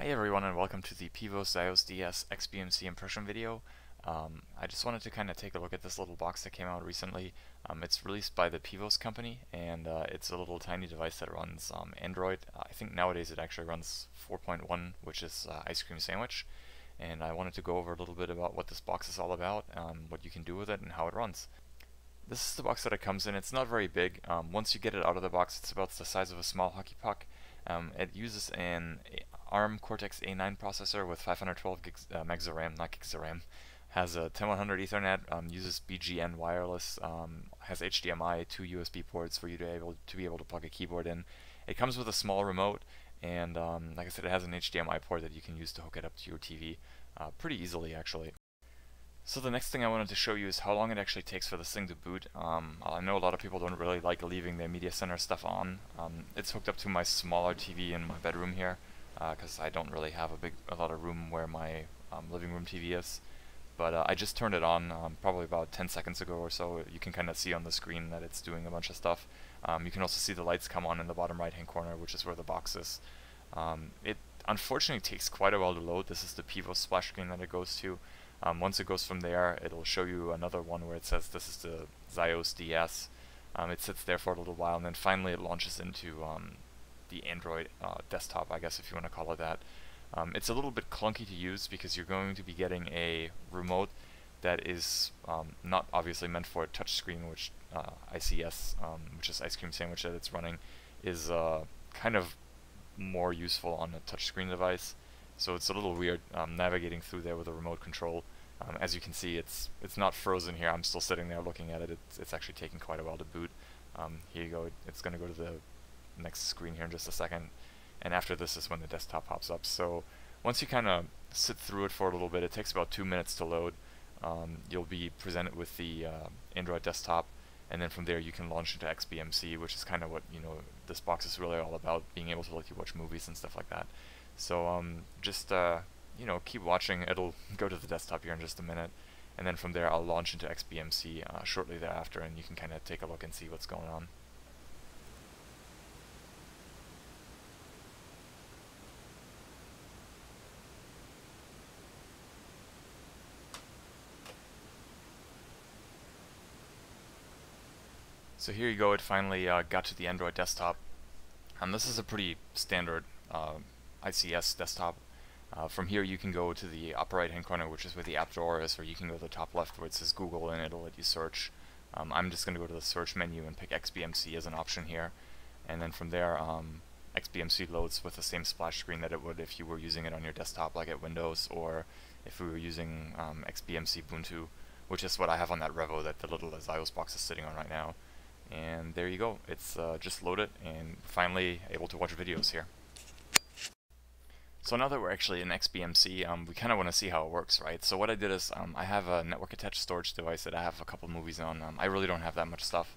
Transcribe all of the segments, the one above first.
Hi everyone and welcome to the Pivos XIOS DS XBMC impression video. Um, I just wanted to kind of take a look at this little box that came out recently. Um, it's released by the Pivos company and uh, it's a little tiny device that runs um, Android. Uh, I think nowadays it actually runs 4.1 which is uh, Ice Cream Sandwich and I wanted to go over a little bit about what this box is all about, um, what you can do with it and how it runs. This is the box that it comes in. It's not very big. Um, once you get it out of the box it's about the size of a small hockey puck. Um, it uses an ARM Cortex A9 processor with 512 gigs, uh, megs of RAM, not gigs of RAM. Has a 10100 Ethernet, um, uses BGN wireless, um, has HDMI, two USB ports for you to able to be able to plug a keyboard in. It comes with a small remote, and um, like I said, it has an HDMI port that you can use to hook it up to your TV uh, pretty easily, actually. So the next thing I wanted to show you is how long it actually takes for this thing to boot. Um, I know a lot of people don't really like leaving their media center stuff on. Um, it's hooked up to my smaller TV in my bedroom here because uh, I don't really have a big a lot of room where my um, living room TV is. But uh, I just turned it on um, probably about 10 seconds ago or so. You can kind of see on the screen that it's doing a bunch of stuff. Um, you can also see the lights come on in the bottom right hand corner, which is where the box is. Um, it unfortunately takes quite a while to load. This is the Pivo splash screen that it goes to. Um, once it goes from there, it'll show you another one where it says this is the XIOS DS. Um, it sits there for a little while, and then finally it launches into the Android uh, desktop, I guess if you want to call it that. Um, it's a little bit clunky to use because you're going to be getting a remote that is um, not obviously meant for a touchscreen, which uh, ICS, um, which is Ice Cream Sandwich that it's running, is uh, kind of more useful on a touchscreen device. So it's a little weird um, navigating through there with a remote control. Um, as you can see, it's it's not frozen here. I'm still sitting there looking at it. It's, it's actually taking quite a while to boot. Um, here you go. It's going to go to the next screen here in just a second. And after this is when the desktop pops up. So once you kind of sit through it for a little bit, it takes about two minutes to load. Um, you'll be presented with the uh, Android desktop, and then from there you can launch into XBMC, which is kind of what you know this box is really all about, being able to let you watch movies and stuff like that. So um, just uh, you know keep watching. It'll go to the desktop here in just a minute, and then from there I'll launch into XBMC uh, shortly thereafter, and you can kind of take a look and see what's going on. So here you go, it finally uh, got to the Android desktop. And this is a pretty standard uh, ICS desktop. Uh, from here you can go to the upper right hand corner which is where the app drawer is or you can go to the top left where it says Google and it'll let you search. Um, I'm just going to go to the search menu and pick XBMC as an option here and then from there um, XBMC loads with the same splash screen that it would if you were using it on your desktop like at Windows or if we were using um, XBMC Ubuntu which is what I have on that Revo that the little Xios box is sitting on right now and there you go. It's uh, just loaded and finally able to watch videos here. So now that we're actually in XBMC um, we kind of want to see how it works right? So what I did is um, I have a network attached storage device that I have a couple movies on. Um, I really don't have that much stuff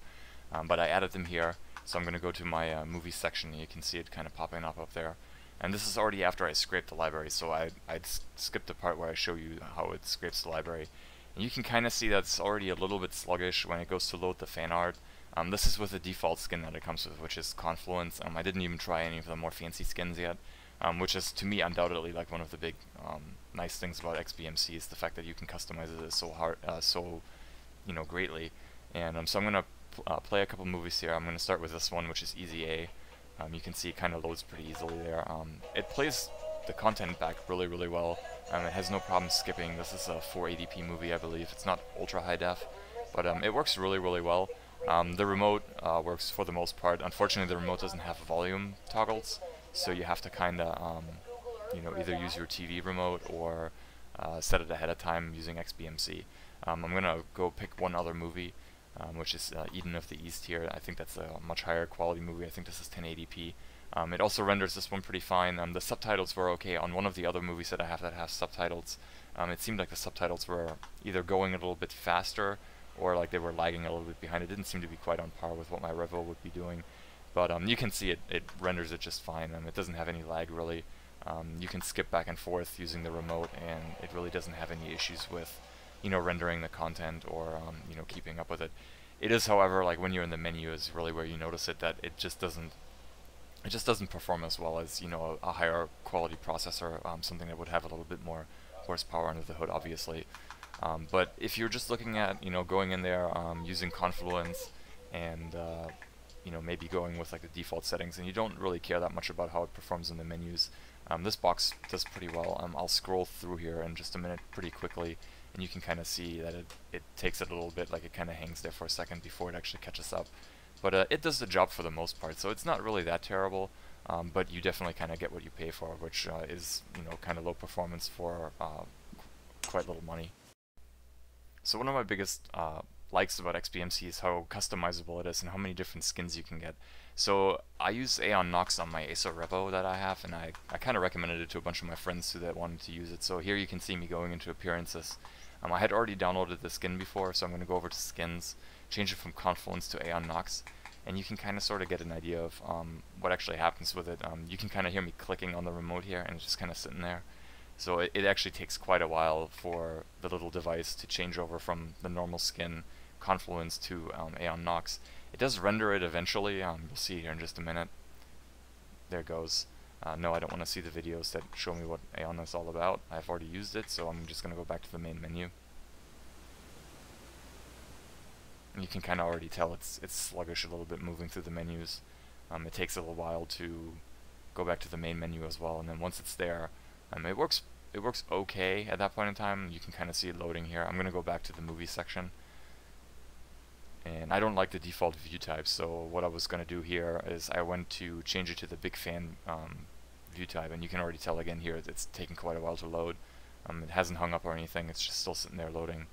um, but I added them here. So I'm gonna go to my uh, movie section you can see it kind of popping up up there. And this is already after I scraped the library so I, I skipped the part where I show you how it scrapes the library. And you can kind of see that it's already a little bit sluggish when it goes to load the fan art um, this is with the default skin that it comes with, which is Confluence. Um, I didn't even try any of the more fancy skins yet, um, which is to me undoubtedly like one of the big um, nice things about XBMC is the fact that you can customize it so hard, uh, so you know greatly. And um, so I'm gonna uh, play a couple movies here. I'm gonna start with this one, which is Easy A. Um, you can see it kind of loads pretty easily there. it plays the content back really, really well. it has no problem skipping. This is a 480p movie, I believe. It's not ultra high def, but it works really, really well. Um, the remote uh, works for the most part. Unfortunately, the remote doesn't have volume toggles, so you have to kind of, um, you know, either use your TV remote or uh, set it ahead of time using XBMC. Um, I'm gonna go pick one other movie, um, which is uh, Eden of the East here. I think that's a much higher quality movie. I think this is 1080p. Um, it also renders this one pretty fine. Um, the subtitles were okay on one of the other movies that I have that have subtitles. it seemed like the subtitles were either going a little bit faster or like they were lagging a little bit behind. It didn't seem to be quite on par with what my Revo would be doing. But um, you can see it, it renders it just fine. Um, it doesn't have any lag really. Um, you can skip back and forth using the remote and it really doesn't have any issues with you know rendering the content or um, you know keeping up with it. It is however like when you're in the menu is really where you notice it that it just doesn't it just doesn't perform as well as you know a, a higher quality processor, um, something that would have a little bit more horsepower under the hood, obviously. Um, but if you're just looking at you know going in there um, using Confluence and uh, you know maybe going with like the default settings, and you don't really care that much about how it performs in the menus, um, this box does pretty well. Um, I'll scroll through here in just a minute pretty quickly, and you can kind of see that it, it takes it a little bit, like it kind of hangs there for a second before it actually catches up. But uh, it does the job for the most part, so it's not really that terrible, um, but you definitely kind of get what you pay for, which uh, is, you know, kind of low performance for uh, quite little money. So one of my biggest uh, likes about XBMC is how customizable it is and how many different skins you can get. So I use Aeon Nox on my Acer Revo that I have, and I, I kind of recommended it to a bunch of my friends who that wanted to use it. So here you can see me going into appearances. Um, I had already downloaded the skin before, so I'm going to go over to skins, change it from Confluence to Aeon Nox, and you can kind of sort of get an idea of um, what actually happens with it. Um, you can kind of hear me clicking on the remote here, and it's just kind of sitting there. So it, it actually takes quite a while for the little device to change over from the normal skin Confluence to um, Aeon Nox. It does render it eventually, um, you'll see here in just a minute. There goes. Uh, no, I don't want to see the videos that show me what Aeon is all about. I've already used it, so I'm just going to go back to the main menu. And you can kind of already tell it's it's sluggish a little bit moving through the menus. Um, it takes a little while to go back to the main menu as well, and then once it's there, um, it works it works okay at that point in time. You can kind of see it loading here. I'm going to go back to the movie section. And I don't like the default view type so what I was going to do here is I went to change it to the big fan um, view type and you can already tell again here that it's taking quite a while to load. Um, it hasn't hung up or anything. It's just still sitting there loading.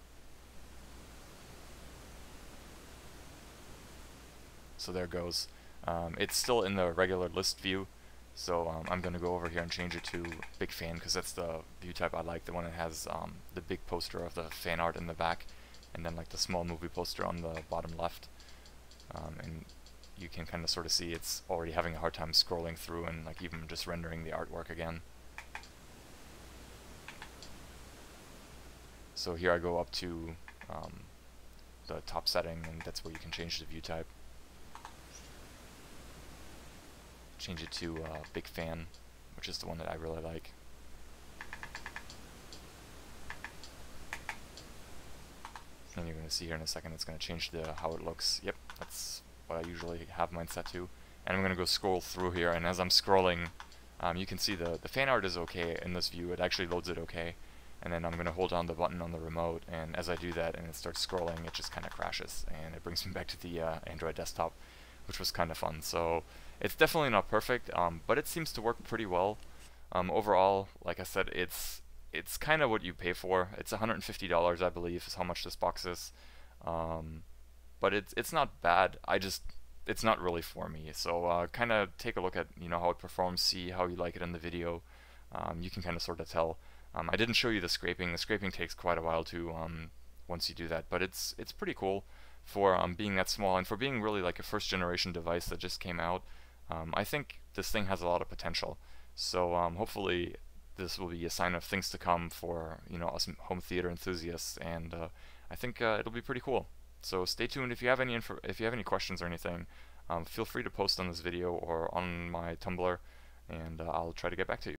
So there goes. Um, it's still in the regular list view so um, I'm going to go over here and change it to big fan because that's the view type I like the one that has um, the big poster of the fan art in the back and then like the small movie poster on the bottom left. Um, and you can kind of sort of see it's already having a hard time scrolling through and like even just rendering the artwork again. So here I go up to um, the top setting and that's where you can change the view type. Change it to uh, Big Fan, which is the one that I really like. and you're going to see here in a second it's going to change the how it looks. Yep, that's what I usually have mine set to. And I'm going to go scroll through here, and as I'm scrolling, um, you can see the, the fan art is okay in this view. It actually loads it okay. And then I'm going to hold down the button on the remote, and as I do that and it starts scrolling, it just kind of crashes, and it brings me back to the uh, Android desktop, which was kind of fun. So it's definitely not perfect, um, but it seems to work pretty well. Um, overall, like I said, it's it's kind of what you pay for. It's $150, I believe, is how much this box is. Um, but it's it's not bad. I just it's not really for me. So uh, kind of take a look at you know how it performs, see how you like it in the video. Um, you can kind of sort of tell. Um, I didn't show you the scraping. The scraping takes quite a while to um, once you do that, but it's it's pretty cool for um, being that small and for being really like a first generation device that just came out. Um, I think this thing has a lot of potential. So hopefully this will be a sign of things to come for you know us home theater enthusiasts, and uh, I think uh, it'll be pretty cool. So stay tuned. If you have any info, if you have any questions or anything, um, feel free to post on this video or on my Tumblr, and uh, I'll try to get back to you.